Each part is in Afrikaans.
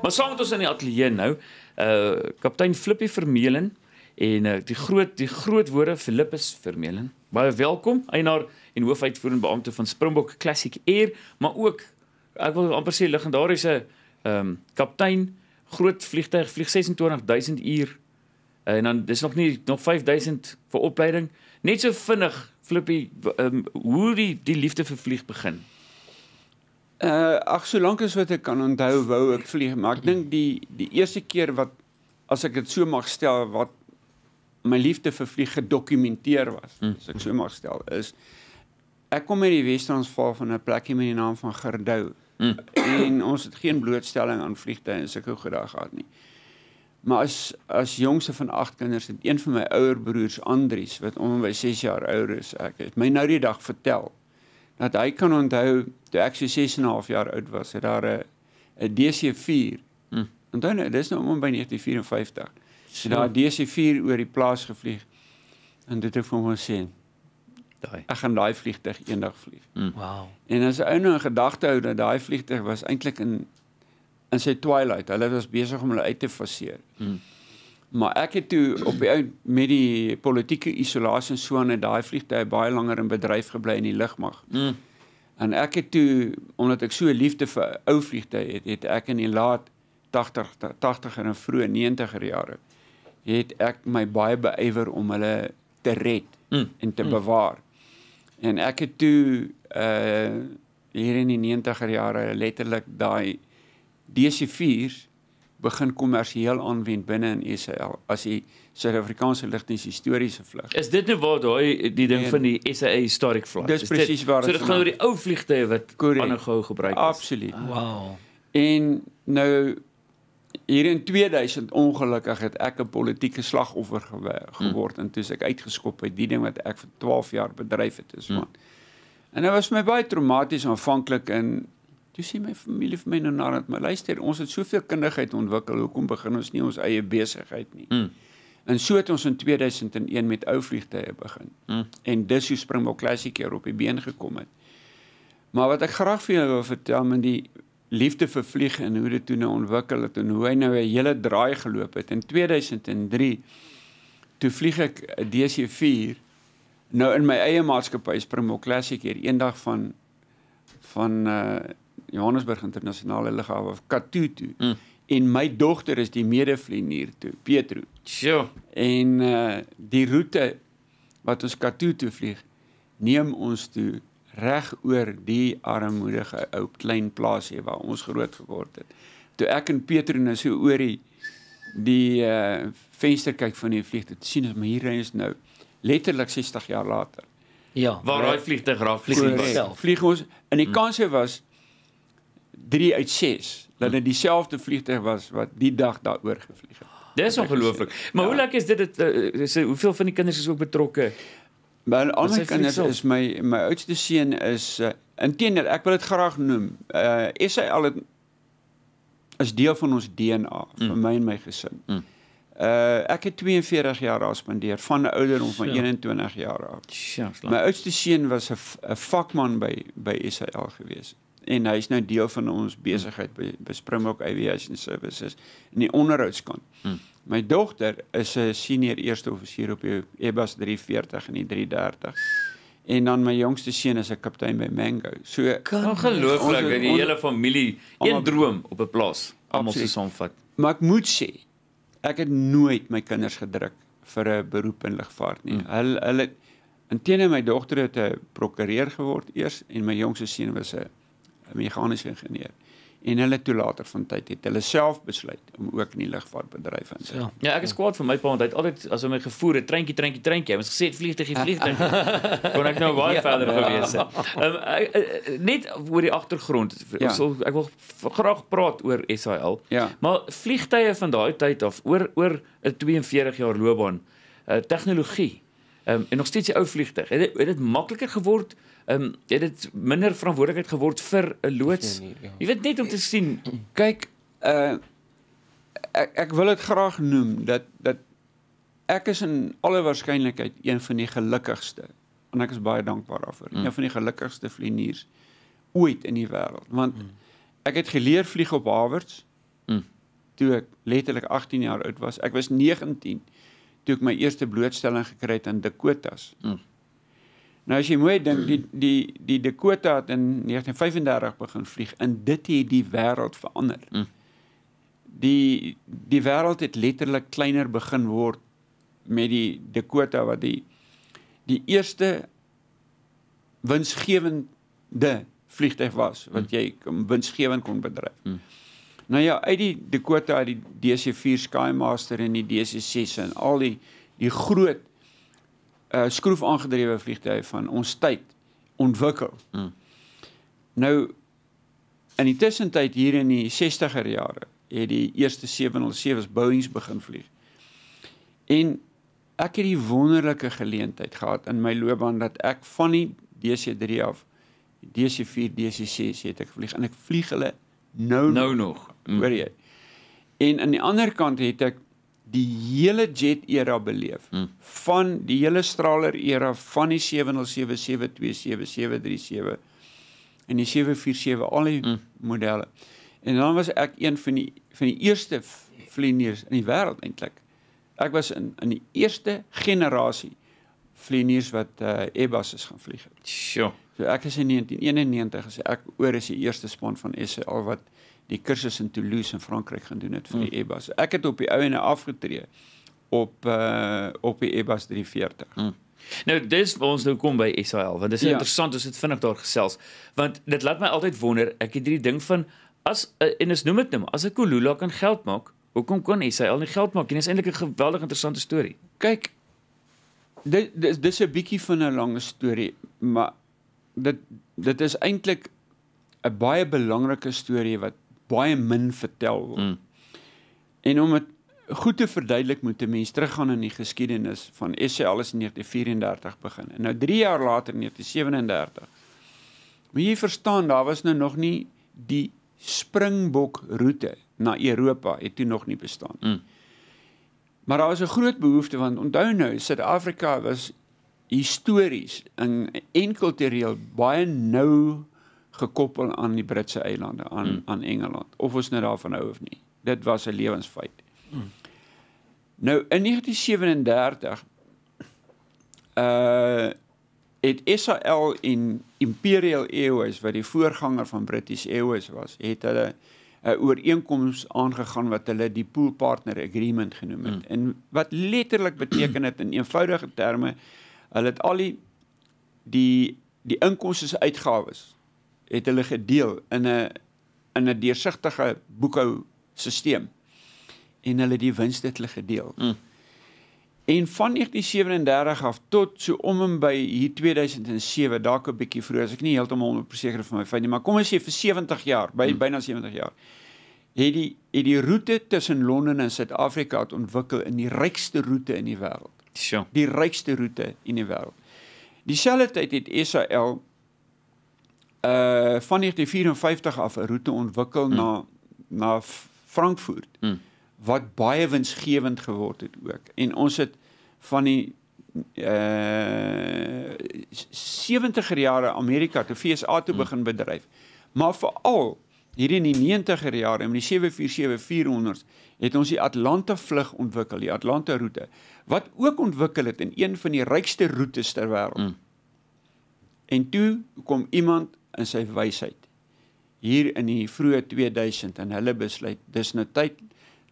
Maar saam met ons in die ateljee nou, uh kaptein Flippie Vermeulen en uh, die groot die groot woorde Philippus Vermeulen. Baie welkom, eienaar en hoofuitvoerende beampte van Springbok Classic Air, maar ook ek wil amper sê legendariese ehm um, kaptein groot vliegtuig vlieg 26000 uur uh, en dan dis nog nie nog 5000 vir opleiding. Net so vinnig Flippie um, hoe die die liefde vir vlieg begin. Uh ag solank as wat ek kan onthou wou ek vlieg, maar ek dink die die eerste keer wat as ek dit so mag stel wat my liefde vir vlieg gedokumenteer was, mm. as ek so mag stel, is ek kom uit die Wes-Transvaal van 'n plekkie met die naam van Gerdou. Mm. En ons het geen blootstelling aan vliegtye en sulke goeie gehad nie. Maar as as jongste van 8 kinders het een van my ouer broers Andries wat om by 6 jaar ouer is, ek het my nou die dag vertel dat hy kan onthou toe ek so 6 en 'n half jaar oud was, het daar 'n 'n DC4. Mm. Onthou nou, dis nou om by 1954. So daar 'n DC4 oor die plaas gevlieg. En dit het vir hom gesê, daai. Ek gaan daai vliegtyg eendag vlieg. Mm. Wow. En as ou nou 'n gedagte hou dat daai vliegtyg was eintlik in in sy twilight. Hulle was besig om hulle uit te faseer. Mm. Maar ek het toe op die ou met die politieke isolasie so aan daai vliegtyg baie langer in bedryf gebly in die lugmag. Mm. En ek het toe omdat ek so liefde vir ou vliegtye het, het ek in die laat 80 80er en vroeë 90er jare het ek my baie beywer om hulle te red mm. en te mm. bewaar. En ek het toe uh hier in die 90er jare letterlik daai DC4s begin kommersieel aanwend binne in Israel as die Suid-Afrikaanse lugdiens historiese vlug. Is dit nou waar daai die ding nee, van die SA historic flight? Dis presies waar dit So dit gaan oor die ou vliegtye wat aanhou gehou gebruik is. Absoluut. Ah. Wow. En nou hier in 2000 ongelukkig het ek 'n politieke slagoffer gewe geword mm. en toe ek uitgeskop uit die ding wat ek vir 12 jaar bedryf het is man. Mm. En dit was my baie traumaties aanvanklik en toe sien my familie vir my nou nadat my luister ons het soveel kundigheid ontwikkel hoekom begin ons nie ons eie besigheid nie. Mm. En so het ons in 2001 met ou vliegtye begin. Mm. En dis hoe Springbok Classic hier op die been gekom het. Maar wat ek graag vir julle wil vertel met die liefde vir vlieg en hoe dit toe nou ontwikkel het en hoe hy nou 'n hele draai geloop het. In 2003 toe vlieg ek 'n DC4 nou in my eie maatskappy Springbok Classic hier eendag van van uh Johannesburg internasionale lughawe of Katutu. Mm. En my dogter is die medevlieënier toe, Petro. Sjoe. En uh die roete wat ons Katutu vlieg, neem ons toe reg oor die armoedige ou klein plaasie waar ons groot geword het. Toe ek en Petrus so oor die die uh venster kyk van die vliegtuig, sien ons maar hier is nou letterlik 60 jaar later. Ja, waar daai vliegtuig raak vlieg self. Vlieg ons in die hmm. kanse was 3 uit 6 dat dit dieselfde vliegtuig was wat die dag daaroor gevlieg het. Dis ongelooflik. Maar ja. hoe lekker is dit dit uh, hoeveel van die kinders is ook betrokke? My ander kinders is my my oudste seun is uh, intender ek wil dit graag noem. Uh is hy al 'n is deel van ons DNA mm. vir my en my gesin. Mm. Uh ek het 42 jaar daar spandeer van 'n ouderdom van 21 jaar af. My oudste seun was 'n 'n vakman by by SAL gewees en hy's nou deel van ons besigheid by, by Springbok Aviation Services in die onderhoudskant. Mm. My dogter is 'n senior eerste offisier op die Airbus 340 en die 330. En dan my jongste seun is 'n kaptein by Mango. So ongelooflik dat die hele familie een droom op 'n plaas almal se saamvat. Maar ek moet sê, ek het nooit my kinders gedruk vir 'n beroep in lugvaart nie. Mm. Hulle hulle intene my dogter het 'n prokureur geword eers en my jongste seun was 'n meganiese ingenieur en hulle toe later van tyd het hulle self besluit om ook in die lugvaartbedryf in te gaan. Ja, ek is kwaad vir my pa want hy het altyd as hy my gevoer het treintjie treintjie treintjie. Het gesê vliegtuig vliegtuig. Kon ek nou baie ja. verder gewees het. Um, net oor die agtergrond. Ja. So, ek wil graag praat oor SAL. Ja. Maar vliegtye van daai tyd af oor oor 'n 42 jaar loopbaan, uh, tegnologie um, en nog steeds die ou vliegtuig. Het dit het dit makliker geword? Ehm um, het dit minder verantwoordelikheid geword vir 'n loods. Ja. Jy weet net om te sien, kyk uh ek ek wil dit graag noem dat dat ek is in alle waarskynlikheid een van die gelukkigste en ek is baie dankbaar daarvoor. Mm. Een van die gelukkigste vlieëniers ooit in die wêreld want mm. ek het geleer vlieg op Hawards Mm. Toe ek letterlik 18 jaar oud was. Ek was 19 toe ek my eerste blootstelling gekry het aan Dakotas. Mm. Nou as jy mooi dink die die die Dakota het in 1935 begin vlieg en dit het die wêreld verander. Mm. Die die wêreld het letterlik kleiner begin word met die Dakota wat die die eerste winsgewende vliegtyg was wat mm. jy winsgewend kon bedryf. Mm. Nou ja, uit die Dakota uit die DC4 Skymaster en die DC6 en al die die groot uh skroef aangedrewe vliegtye van ons tyd ontwikkel. Mm. Nou in die tussentyd hier in die 60er jare het die eerste 707s Boeings begin vlieg. En ek het die wonderlike geleentheid gehad in my loopbaan dat ek van die DC3 af DC4, DC6 het ek vlieg en ek vlieg hulle nou nou nog. Mm. Hoor jy? En aan die ander kant het ek die hele jet era beleef. Mm. Van die hele straler era van die 707 727 737 en die 747 al die mm. modelle. En dan was ek een van die van die eerste vlieëniers in die wêreld eintlik. Ek was in in die eerste generasie vlieëniers wat uh, Airbus is gaan vlieg. Sjoe. So ek is in 1991 as ek oor is die eerste span van SAL wat die kursus in Toulouse in Frankryk gaan doen het vir die mm. Airbus. Ek het op die ou ene afgetree op uh op die Airbus 340. Mm. Nou dis waar ons nou kom by SAL want dit is ja. interessant as dit vinnig daar gesels want dit laat my altyd wonder ek het hierdie ding van as uh, en ons noem dit nou as 'n Kulula kan geld maak hoekom kon SAL nie geld maak en dit is eintlik 'n geweldig interessante storie kyk dit dis 'n bietjie van 'n lang storie maar dit dit is eintlik 'n baie belangrike storie wat baie min vertel word. Mm. En om dit goed te verduidelik moet 'n mens teruggaan in die geskiedenis van SAL is in 1934 begin. En nou 3 jaar later in 1937. Moet jy verstaan, daar was nou nog nie die Springbok roete na Europa het toe nog nie bestaan. Mm. Maar daar was 'n groot behoefte want onthou nou, Suid-Afrika was histories en enkeltereel baie nou gekoppel aan die Britse eilande aan hmm. aan Engeland of ons nou daarvan hou of nie dit was 'n lewensfeit hmm. nou in 1937 uh het SAL in Imperial Airways wat die voorganger van British Airways was het hulle 'n ooreenkoms aangegaan wat hulle die pool partner agreement genoem het hmm. en wat letterlik beteken het in eenvoudige terme hulle het al die die die inkomste en uitgawes het hulle gedeel in 'n in 'n deursigtige boekhou stelsel en hulle die wins het hulle gedeel. Mm. En van 1937 af tot so om en by hier 2007, dalk 'n bietjie vroeër, as ek nie heeltemal verseker van my feit nie, maar kom ons sê vir 70 jaar, by mm. byna 70 jaar, het die het die roete tussen Londen en Suid-Afrika ontwikkel in die rykste roete in die wêreld. Sjoe. Die rykste roete in die wêreld. Dieselfde tyd het SAL uh van 1954 af 'n roete ontwikkel mm. na na Frankfurt mm. wat baie winsgewend geword het ook. En ons het van die uh 70er jare Amerika toe FSA toe mm. begin bedryf. Maar veral hier in die 90er jare met die 747-400s het ons die Atlanta vlug ontwikkel, die Atlanta roete wat ook ontwikkel het in een van die rykste roetes ter wêreld. Mm. En toe kom iemand in sy wysheid hier in die vroeë 2000 en hulle besluit dis nou tyd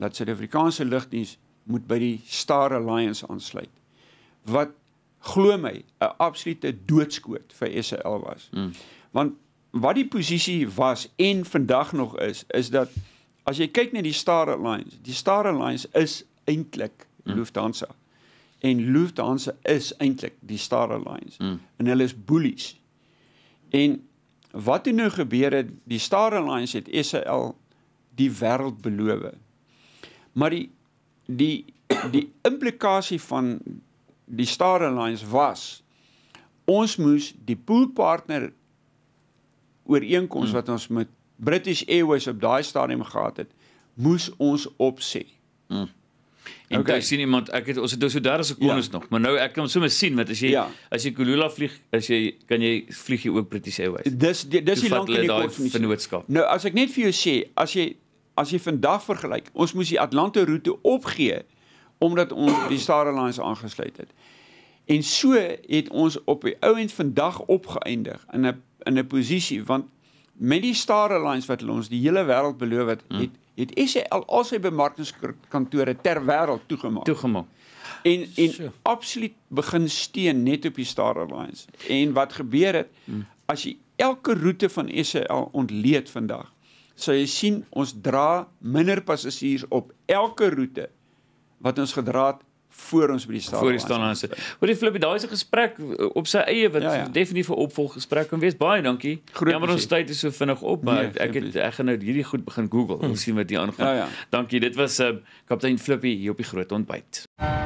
dat Suid-Afrikaanse lugdiens moet by die Star Alliance aansluit wat glo my 'n absolute doodskoot vir SAL was. Mm. Want wat die posisie was en vandag nog is is dat as jy kyk na die Star Alliance, die Star Alliance is eintlik mm. Lufthansa. En Lufthansa is eintlik die Star Alliance. Mm. En hulle is boelies. En wat het nou gebeur het die Star Alliance het SAL die wêreld beloof. Maar die die die implikasie van die Star Alliance was ons moes die pool partner ooreenkoms hmm. wat ons met British Airways op daai stadium gehad het, moes ons opsê. Hmm. En okay. sien iemand ek het ons het so daar sekondes ja. nog, maar nou ek kan sommer sien wat as jy ja. as jy Kulula vlieg, as jy kan jy vlieg jy ook British Airways. Dis dis die lang in die kort vennootskap. Nou as ek net vir jou sê, as jy as jy vandag vergelyk, ons moes die Atlante roete opgee omdat ons die Star Alliance aangesluit het. En so het ons op die ou end vandag opgeëindig in 'n in 'n posisie want met die Star Alliance wat hulle ons die hele wêreld beloof het, hmm. het het SAL al sy bemarkingskantore ter wêreld toegemaak. Toegemaak. En en sure. absoluut begin steun net op die Star Alliance. En wat gebeur het hmm. as jy elke roete van SAL ontleed vandag, sal jy sien ons dra minder passasiers op elke roete wat ons gedra het voor ons by die stadion. Voor die stadion sit. Hoor die Flippie, daai is 'n gesprek eh, op sy eie wat ja, ja. definitief 'n opvolggesprek kan wees. Baie dankie. Jammer ons tyd is so vinnig op, maar nee, ek het ek gaan nou hierdie goed begin Google. Ons hm. sien wat hier aangaan. Ja, ja. Dankie. Dit was uh, kaptein Flippie hier op die groot ontbyt. Ja.